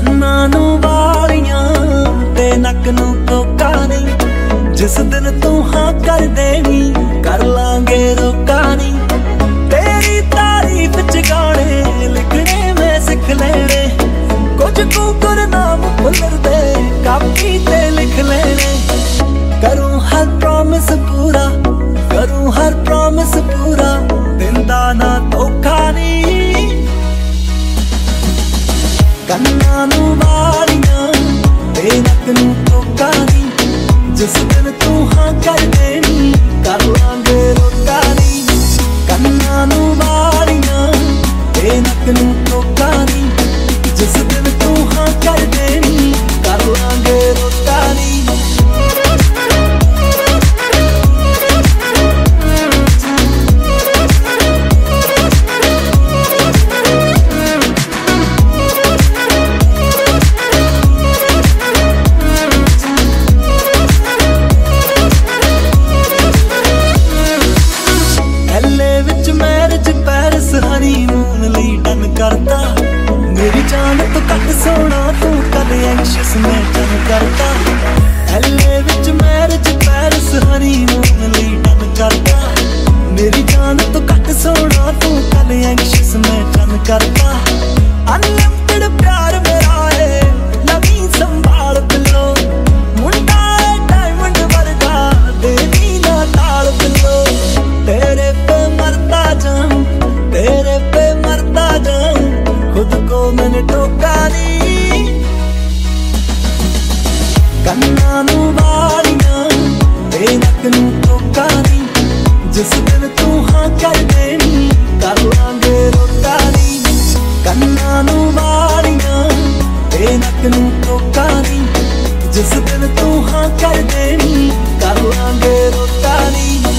ਕੰਨਾਂ ਨੂੰ ਵਾਲੀਆਂ ਤੇ ਨੱਕ ਨੂੰ ਕੋਕਾ ਨਹੀਂ। ਜਿਸ ਦਿਨ ਤੂੰ ਹਾਂ ਕਰ ਦੇਣੀ ਕਰ ਲਾਂਗੇ ਰੋਕਾ ਨਹੀਂ। ਤੇਰੀ ਤਾਰੀਫ ਚ ਗਾਣੇ ਲਿਖਣੇ ਮੈਂ ਸਿੱਖ ਲੈਣੇ। ਕੁਝ ਕੁ ਗੁਰਨਾਮ ਦੇ, ਕਾਪੀ ਤੇ ਲਿਖ ਲੈਣੇ। ਕਰੂੰ ਹਰ ਪ੍ਰੋਮਿਸ ਕੋਸ਼ਿਸ਼ ਮੈਂ ਡਨ ਕਰਦਾ ਐਲੇ ਵਿੱਚ ਮੈਰਿਜ ਪੈਰਿਸ ਹਨੀਮੂਨ ਲਈ ਡਨ ਕਰਦਾ। ਮੇਰੀ ਜਾਨ ਤੋਂ ਘੱਟ ਸੋਹਣਾ ਤੂੰ ਕੱਲ ਐਂਗਸ਼ੀਅਸ ਮੈਂ ਡਨ ਕਰਦਾ। ਅਨਲਿਮਟਿਡ ਪਿਆਰ ਮੇਰਾ ਏ ਲਵੀ ਸੰਭਾਲ ਪਿਲੋ। ਮੁੰਡਾ ਏ ਡਾਇਮੰਡ ਵਰਗਾ ਦੇ ਨੀਲਾ ਤਾਲ ਪਿਲੋ। ਤੇਰੇ ਪੇ ਮਰਦਾ ਜਾਂ ਤੇਰੇ ਪੇ ਮਰਦਾ ਜਾਂ ਖੁਦ ਕੋ ਮੈਨੇ ਟੋਕਾ ਨਹੀਂ ਅੱਖਾਂ ਨੂੰ ਵਾਲੀਆਂ ਤੇ ਨੱਕ ਨੂੰ ਟੋਕਾ ਨਹੀਂ। ਜਿਸ ਦਿਨ ਤੂੰ ਹਾਂ ਕਰ ਦੇਣੀ, ਕਰ ਲਾਂਗੇ ਰੋਟਾ ਨਹੀਂ। ਕੰਨਾਂ ਨੂੰ ਵਾਲੀਆਂ ਤੇ ਨੱਕ ਨੂੰ ਟੋਕਾ ਨਹੀਂ। ਜਿਸ ਦਿਨ ਤੂੰ ਹਾਂ ਕਰ ਦੇਣੀ, ਕਰ ਲਾਂਗੇ ਰੋਟਾ ਨਹੀਂ।